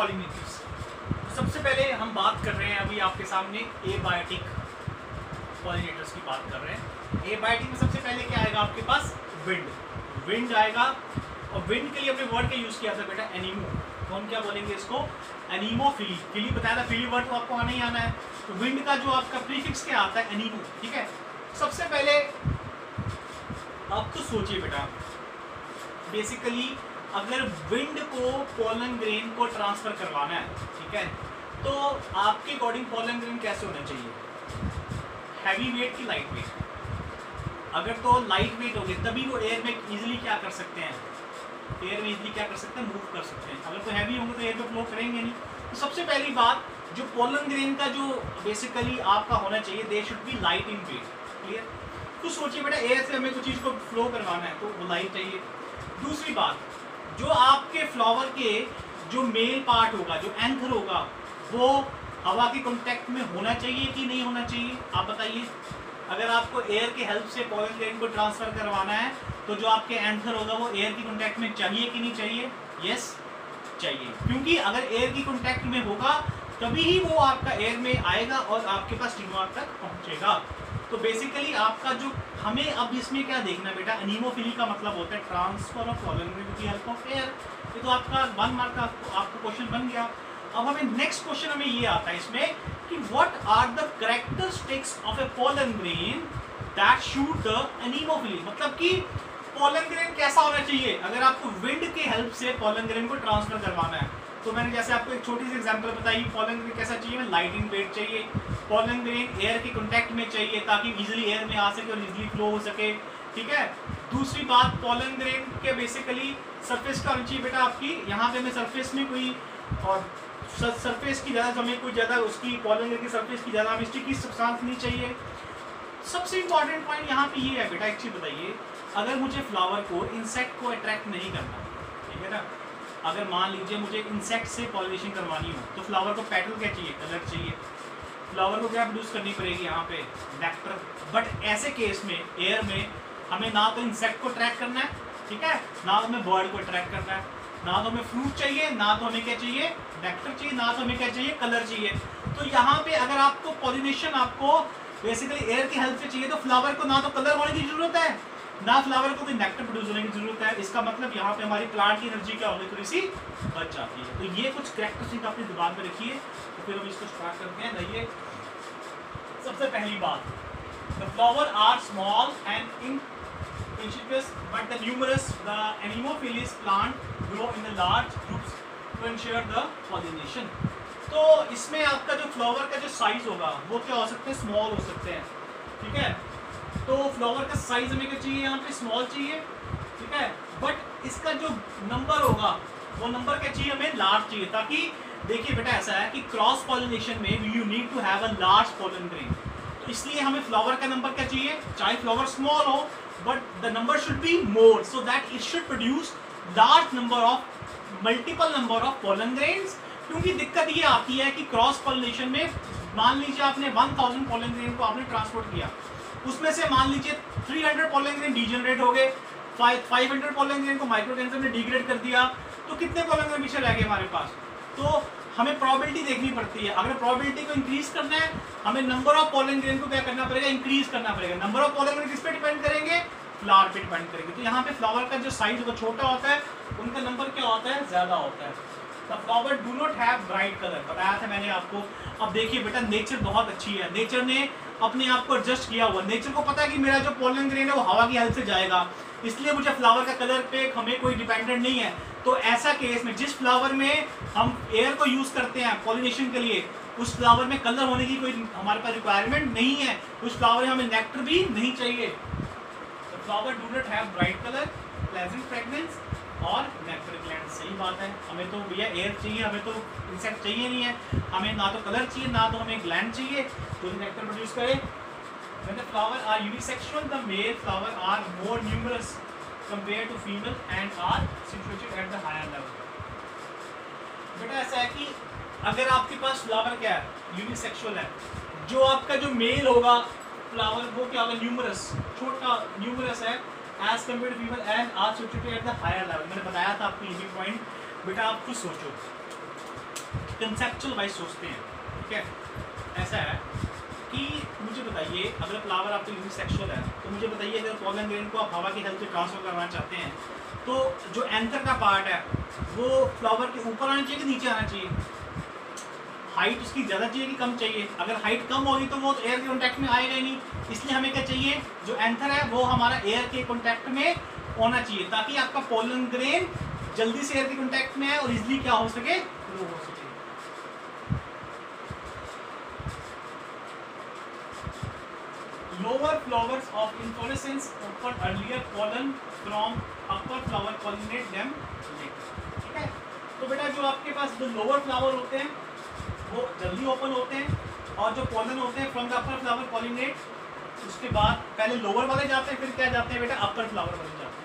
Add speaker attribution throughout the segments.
Speaker 1: Pollinators तो सबसे पहले हम बात कर रहे हैं अभी आपके सामने ए बायोटिक पॉलिनेटर्स की बात कर रहे हैं। ए बायोटिक में सबसे पहले क्या आएगा आपके पास? विंड विंड आएगा। और विंड के लिए अपने वर्ड का यूज़ किया था बेटा? एनीमो तो हम क्या बोलेंगे इसको? एनीमो फिली फिली बताया था फिली वर्ड तो आपको आना ही आना है। तो विंड का जो आपका प्रीफिक्स क्या आता है? एनीमो ठीक है? सबसे पहले आप तो सोचिए बेटा। बेसिकली अगर विंड को पोलन ग्रेन को ट्रांसफ़र करवाना है, ठीक है? तो आपके अकॉर्डिंग पोलन ग्रेन कैसे होना चाहिए? हैवी वेट की लाइट वेट अगर तो लाइट वेट हो गए, तभी वो एयर में इजीली क्या कर सकते हैं? एयर में इजीली क्या कर सकते हैं? मूव कर सकते हैं। अगर तो हैवी होंगे तो एयर में फ्लो करेंगे नहीं। तो सबसे पहली बात, जो पोलन ग्रेन का जो बेसिकली आपका होना चाहिए they should be light in weight clear तो सोचिए बेटा एयर से हमें कुछ चीज़ को फ्लो करवाना है तो वो लाइट चाहिए। दूसरी बात जो आपके फ्लावर के जो मेल पार्ट होगा, जो एंथर होगा, वो हवा के कांटेक्ट में होना चाहिए कि नहीं होना चाहिए? आप बताइए। अगर आपको एयर के हेल्प से पोलन ग्रेन को ट्रांसफ़र करवाना है तो जो आपके एंथर होगा, वो एयर की कांटेक्ट में चाहिए कि नहीं चाहिए? यस चाहिए। क्योंकि अगर एयर की कांटेक्ट में होगा, तभी ही वो आपका एयर में आएगा और आपके पास टिमोर तक पहुंचेगा। तो बेसिकली आपका जो, हमें अब इसमें क्या देखना बेटा? एनीमोफिली का मतलब होता है transfer of pollen help of air ये तो आपका वन मार्क का आपको क्वेश्चन बन गया। अब हमें नेक्स्ट क्वेश्चन हमें ये आता है इसमें कि what are the characteristics of a pollen grain that shoot the anemophily मतलब कि पोलन ग्रेन कैसा होना चाहिए? अगर आपको विंड के हेल्प से पोलन ग्रेन को ट्रांसफ़र करवाना है तो मैंने जैसे आपको एक छोटी सी एग्जांपल बताई पोलन ग्रेन कैसा चाहिए? लाइट इन वेट चाहिए। पोलन ग्रेन एयर के कांटेक्ट में चाहिए, ताकि इजीली एयर में आ सके और इजीली फ्लो हो सके। ठीक है? दूसरी बात पोलन ग्रेन के बेसिकली सरफेस का होना चाहिए बेटा आपकी, यहाँ पे हमें सरफेस में कोई और सरफेस की ज़्यादा हमें कोई ज़्यादा उसकी पोलन की सरफेस की ज़्यादा मिस्टी की सब्सटेंस नहीं चाहिए। सबसे इंपॉर्टेंट पॉइंट यहाँ पे ये है बेटा, एक चीज़ बताइए। अगर मुझे फ्लावर को इंसेक्ट को अट्रैक्ट नहीं करना, ठीक है ना? अगर मान लीजिए मुझे इंसेक्ट से पॉलिनेशन करवानी हो तो फ्लावर को पेटल क्या चाहिए? कलर चाहिए। फ्लावर को क्या प्रोड्यूस करनी पड़ेगी यहाँ पे? नेक्टर बट ऐसे केस में एयर में, हमें ना तो इंसेक्ट को ट्रैक करना है, ठीक है? ना तो हमें बर्ड को अट्रैक्ट करना है। ना तो हमें फ्रूट चाहिए, ना तो हमें क्या चाहिए? नेक्टर चाहिए, ना तो हमें क्या चाहिए? कलर चाहिए। तो यहाँ पे अगर आपको पॉलिनेशन आपको बेसिकली एयर की हेल्प से चाहिए तो फ्लावर को ना तो कलर होने की ज़रूरत है। ना फ्लावर को कोई नेक्टर प्रोड्यूस होने की ज़रूरत है, इसका मतलब यहाँ पे हमारी प्लांट की एनर्जी क्या होगी थोड़ी सी बच जाती है। तो ये कुछ करेक्टरिस्टिक अपने दिमाग में रखिए तो फिर हम इसको स्टार्ट करते हैं। देखिए सबसे पहली बात the flower are small and in but the numerous, the anemophilous plant grow in the large groups to ensure the pollination. तो इसमें आपका जो फ्लावर का जो साइज़ होगा, वो क्या हो सकते हैं? स्मॉल हो सकते हैं। ठीक है? तो फ्लावर का साइज़ हमें क्या चाहिए यहाँ पे? स्मॉल चाहिए, ठीक है? बट इसका जो नंबर होगा, वो नंबर क्या चाहिए हमें? लार्ज चाहिए। ताकि, देखिए बेटा, ऐसा है कि क्रॉस पॉलिनेशन में you need to have a large pollen grain तो इसलिए हमें फ्लावर का नंबर क्या चाहिए? चाहे फ्लावर स्मॉल हो but the number should be more, so that it should produce large number of, multiple number of pollen grains क्योंकि दिक्कत ये आती है कि क्रॉस पॉलिनेशन में, मान लीजिए आपने 1000 पोलन ग्रेन को आपने ट्रांसपोर्ट किया उसमें से मान लीजिए 300 हंड्रेड ग्रेन डीजनरेट हो गए 500 पोलन ग्रेन को माइक्रोऑर्गेनिज्म ने डिग्रेड कर दिया तो कितने पोलन ग्रेन पीछे रह गए हमारे पास? तो हमें प्रोबेबिलिटी देखनी पड़ती है। अगर प्रोबेबिलिटी को इंक्रीज करना है, हमें नंबर ऑफ़ पोलन ग्रेन को क्या करना पड़ेगा? इंक्रीज करना पड़ेगा। नंबर ऑफ़ पोलन ग्रेन किस पे डिपेंड करेंगे? फ्लावर पे डिपेंड करेंगे। तो यहाँ पे फ्लावर का जो साइज़ वो छोटा होता है, उनका नंबर क्या होता है? ज़्यादा होता है। Flower do not have bright colour बताया था मैंने आपको। अब देखिए बेटा नेचर बहुत अच्छी है। नेचर ने अपने आप को एडजस्ट किया हुआ। नेचर को पता है कि मेरा जो पोलन ग्रेन है, वो हवा की हेल्प से जाएगा। इसलिए मुझे फ्लावर का कलर पे हमें कोई डिपेंडेंट नहीं है। तो ऐसा केस में जिस फ्लावर में हम एयर को यूज़ करते हैं पॉलिनेशन के लिए, उस फ्लावर में कलर होने की कोई हमारे पास रिक्वायरमेंट नहीं है। उस फ्लावर में हमें नेक्टर भी नहीं चाहिए। Flower do not have bright colour pleasant fragrance और नेक्टर ग्लैंड सही बात है। हमें तो भैया एयर चाहिए, हमें तो इंसेक्ट चाहिए नहीं है। हमें ना तो कलर चाहिए, ना तो हमें ग्लैंड चाहिए। जो नेक्टर प्रोड्यूस करे, when the flower are unisexual, the male flower are more numerous compared to female and are situated at the higher level. बेटा, ऐसा है कि अगर आपके पास फ्लावर क्या है? यूनिसेक्सुअल है। जो आपका जो मेल होगा फ्लावर वो क्या होगा? न्यूमरस छोटा न्यूमरस है। As compare to female and are situated at the higher level मैंने बताया था आपको ये भी पॉइंट बेटा आप खुद सोचो. कंसेप्चुअल वाइज सोचते हैं. ठीक है? ऐसा है कि मुझे बताइए, अगर फ्लावर आपका यूनिसेक्सुअल है तो मुझे बताइए अगर पॉलन ग्रेन को आप हवा की हेल्प से ट्रांसफ़र करना चाहते हैं तो जो एंथर का पार्ट है, वो फ्लावर के ऊपर आना चाहिए कि नीचे आना चाहिए? हाइट उसकी ज़्यादा चाहिए कि कम चाहिए? अगर हाइट कम होगी तो वो एयर के कॉन्टैक्ट में आएगा ही नहीं। इसलिए हमें क्या चाहिए? जो एंथर है, वो हमारा एयर के कॉन्टैक्ट में होना चाहिए, ताकि आपका पोलन ग्रेन जल्दी से एयर के कॉन्टैक्ट में आए और इजली क्या हो सके? ग्रो हो सके। Lower flowers of inflorescence open earlier pollen from upper flower pollinate them ठीक है? तो बेटा, जो आपके पास जो लोअर फ्लावर होते हैं वो जल्दी ओपन होते हैं और जो पॉलन होते हैं from the upper flower pollinate उसके बाद पहले लोअर वाले जाते हैं, फिर क्या जाते हैं बेटा अपर फ्लावर वाले जाते हैं।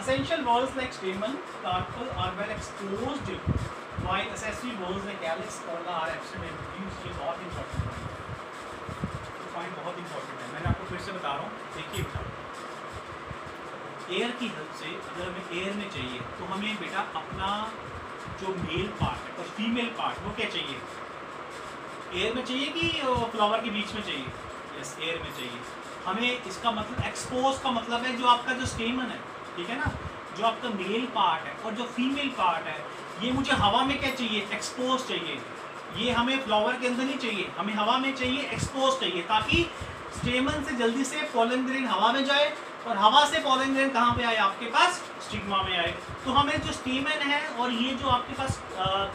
Speaker 1: Essential walls like stamen carpel are well exposed, while accessory walls like calyx corda are absent and reduced ये बहुत इंपॉर्टेंट है पॉइंट बहुत इंपॉर्टेंट है। मैंने आपको फिर से बता रहा हूँ। देखिए बेटा एयर की हेल्प से अगर हमें एयर में चाहिए तो हमें बेटा अपना जो मेल पार्ट है और फीमेल पार्ट वो क्या चाहिए? एयर में चाहिए कि फ्लावर के बीच में चाहिए? यस एयर में चाहिए। हमें इसका मतलब एक्सपोज का मतलब है जो आपका जो स्टेमन है, ठीक है ना? जो आपका मेल पार्ट है और जो फीमेल पार्ट है, ये मुझे हवा में क्या चाहिए? एक्सपोज चाहिए। ये हमें फ्लावर के अंदर नहीं चाहिए। हमें हवा में चाहिए एक्सपोज चाहिए, ताकि स्टेमन से जल्दी से पोलन ग्रेन हवा में जाए और हवा से पोलन ग्रेन कहाँ पे आए आपके पास स्टिग्मा में आए तो हमें जो स्टेमन है और ये जो आपके पास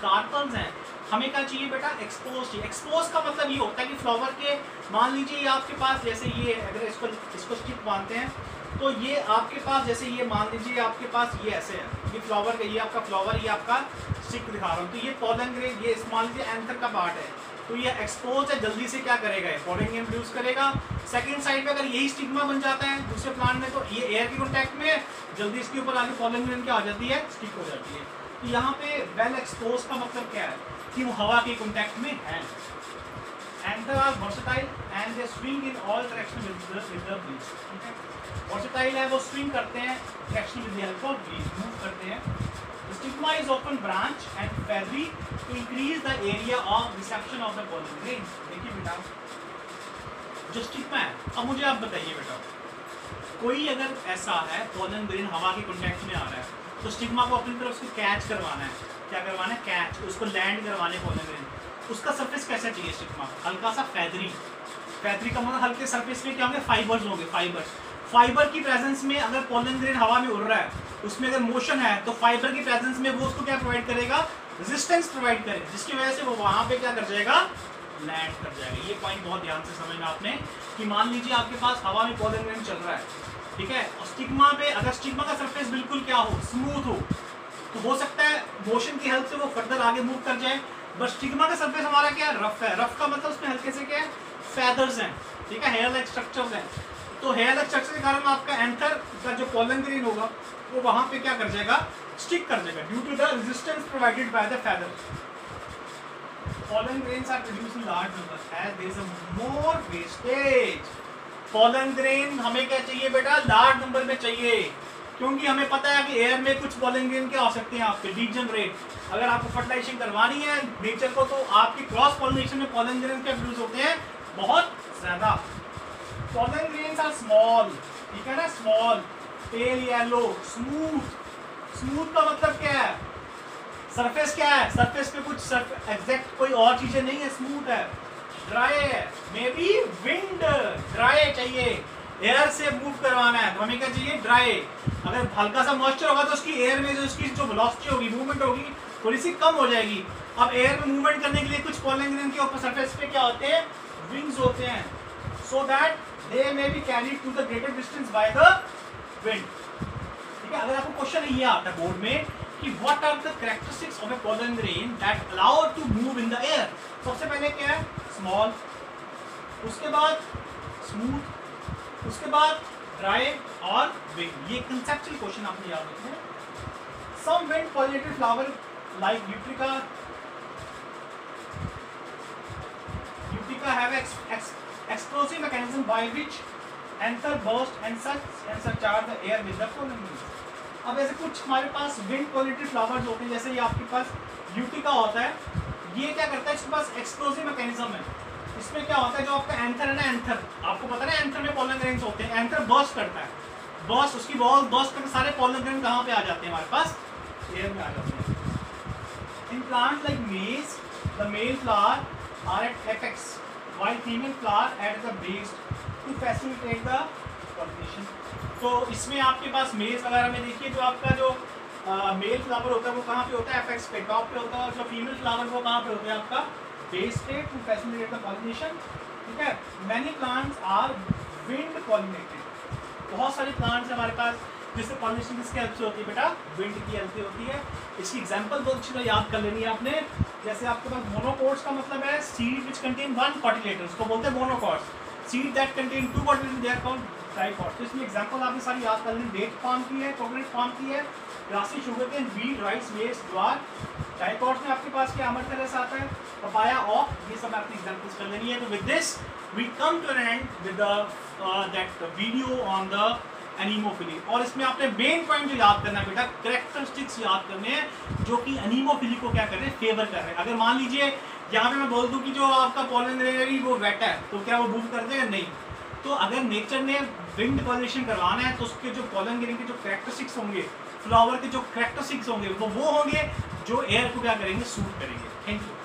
Speaker 1: कार्पल्स हैं, हमें क्या चाहिए बेटा? एक्सपोज चाहिए। एक्सपोज का मतलब ये होता है कि फ्लावर के, मान लीजिए ये आपके पास, जैसे ये, अगर इसको इसको स्टिक मानते हैं तो ये आपके पास, जैसे ये मान लीजिए आपके पास ये ऐसे है। ये फ्लावर का, ये आपका फ्लावर ये आपका स्टिक दिखा रहा हूँ। तो ये पोलन ग्रेन ये मान लीजिए एंथर का पार्ट है। तो ये एक्सपोज है, जल्दी से क्या करेगा ये? पोलन प्रोड्यूस करेगा। सेकंड साइड पे अगर यही स्टिग्मा बन जाता है, दूसरे प्लांट में तो ये एयर के कॉन्टैक्ट में जल्दी इसके ऊपर आगे पोलन ग्रेन क्या आ जाती है? स्टिक हो जाती है। तो यहाँ पे वेल एक्सपोज का मतलब क्या है? कि वो हवा के कॉन्टैक्ट में है। Versatile and they swing in all directions with the with the ठीक है? है, वो swing करते हैं, direction with the help of breeze, move करते हैं। Stigma is often branch and feathery to increase the area of reception of the pollen grain. देखिए बेटा, जो स्टिग्मा है, अब मुझे आप बताइए बेटा, कोई अगर ऐसा है पोलन ग्रेन हवा के कॉन्टैक्ट में आ रहा है तो स्टिग्मा को अपनी तरफ़ से कैच करवाना है। क्या करवाना है? कैच उसको लैंड करवाने पोलन ग्रेन उसका सरफेस कैसा चाहिए स्टिग्मा हल्का सा फैदरी फैदरी का मतलब हल्के सरफेस में क्या होंगे? फाइबर्स होंगे फाइबर्स फाइबर की प्रेजेंस में अगर पोलन ग्रेन हवा में उड़ रहा है, उसमें अगर मोशन है तो फाइबर की प्रेजेंस में वो उसको क्या प्रोवाइड करेगा? रेजिस्टेंस प्रोवाइड करे जिसकी वजह से वो वहाँ पे क्या कर जाएगा? लैंड कर जाएगा। ये पॉइंट बहुत ध्यान से समझना आपने कि मान लीजिए आपके पास हवा में पोलन ग्रेन चल रहा है, ठीक है? और स्टिग्मा पे, अगर स्टिग्मा का सरफेस बिल्कुल क्या हो स्मूथ हो तो हो सकता है मोशन की हेल्प से वो फर्दर आगे मूव कर जाए। बट स्टिग्मा का सरफेस हमारा क्या है? रफ है। रफ का मतलब उसमें हल्के से क्या है? फैदर्स हैं, ठीक है? हेयर लाइक स्ट्रक्चर्स हैं। तो हेयर स्ट्रक्चर के कारण आपका एंथर का जो पोलन ग्रेन होगा, वो वहाँ पे क्या कर जाएगा? स्टिक कर जाएगा due to the resistance provided by the feather pollen grains are produced in large numbers. As there is a more wastage. Pollen grain हमें क्या चाहिए बेटा? लार्ज नंबर में चाहिए। क्योंकि हमें पता है कि एयर में कुछ pollen grain क्या हो सकते हैं आपके? डीजनरेट अगर आपको फर्टिलाइजेशन करवानी है नेचर को तो आपकी क्रॉस पॉलिनेशन में pollen grain क्या प्रोड्यूस होते हैं? बहुत ज़्यादा। Pollen grains are small. ठीक है ना? Small pale yellow smooth smooth का मतलब क्या है? सरफेस क्या है? सरफेस पे कुछ एग्जैक्ट कोई और चीज़ें नहीं है स्मूथ है। ड्राई है। मे बी विंड ड्राई चाहिए। एयर से मूव करवाना है। तो हमें क्या चाहिए? ड्राई अगर हल्का सा मॉइस्चर होगा तो उसकी एयर में जो उसकी जो वेलोसिटी होगी मूवमेंट होगी, थोड़ी सी कम हो जाएगी। अब एयर में मूवमेंट करने के लिए कुछ पोलन ग्रेन के ऊपर सरफेस पे क्या होते हैं? विंग्स होते हैं। So that they may be carried to the greater distance by the wind ठीक है? अगर आपको क्वेश्चन ये आता है बोर्ड में कि what are the characteristics of a pollen grain that allow to move in the air सबसे पहले क्या है? स्मॉल उसके बाद स्मूथ उसके बाद ड्राई और विंग ये कंसेप्चुअल क्वेश्चन आपने याद रखना है। Wind pollinated flower like Utica. Utica have ex, ex, explosive mechanism by which anther burst and such and such are the air with the pollen अब ऐसे कुछ हमारे पास विंड पॉलिनेटेड फ्लावर्स होते हैं, जैसे ये आपके पास यूटी का होता है। ये क्या करता है? इसके पास एक्सप्लोसिव मैकेनिज्म है। इसमें क्या होता है? जो आपका एंथर है ना एंथर आपको पता है एंथर में पोलन ग्रेन्स होते हैं। एंथर बर्स्ट करता है। बर्स्ट उसकी बॉल बर्स्ट करके सारे पोलन ग्रेन कहाँ पे आ जाते हैं? हमारे पास एयर में आ जाते हैं। In plant like maize the male flower are at apex while female flower at the base to facilitate the pollination तो इसमें आपके पास मेज वगैरह में देखिए, जो आपका जो मेल फ्लावर होता है, वो कहाँ पे होता है? एपेक्स पे टॉप पे होता है, और जो फीमेल फ्लावर वो कहाँ पे होता है आपका? बेस पे टू फैसिलिटेट द पॉलिनेशन ठीक है? Many plants are wind pollinated बहुत सारे प्लांट्स हमारे पास, जिससे पॉलिनेशन किसके हेल्प से होती है बेटा? विंड की हेल्प से होती है। इसकी एग्ज़ाम्पल बहुत अच्छी तरह याद कर लेनी है आपने। जैसे आपके पास मोनोकोट्स का मतलब है seed which contain one cotyledon उसको बोलते हैं monocots seed that contain two cotyledon they are called dicots तो इसमें एग्जांपल आपने सारी याद कर ली डेट फॉर्म की है कोकोनट फॉर्म की है grassy sugar cane wheat rice waste ज्वार. डाइकॉट्स में आपके पास क्या अमर तरह से आता है? पपाया ऑफ़ ये सब आपने एग्जांपल्स कर लेनी है. तो with this we come to end with that video on the anemophily और इसमें आपने मेन पॉइंट जो याद करना है बेटा करेक्टरिस्टिक्स याद करने हैं, जो कि एनीमोफिली को क्या कर रहे हैं फेवर कर रहे हैं। अगर मान लीजिए, यहाँ पे मैं बोल दूँ कि जो आपका पॉलन वो वेट है तो क्या वो मूव कर देगा नहीं। तो अगर नेचर ने विंड पॉलिनेशन करवाना है तो उसके जो पॉलन गिरिंग के जो करेक्टरिस्टिक्स होंगे फ्लावर के जो करेक्टरिस्टिक्स होंगे, वो वो होंगे जो एयर को क्या करेंगे? सूट करेंगे। Thank you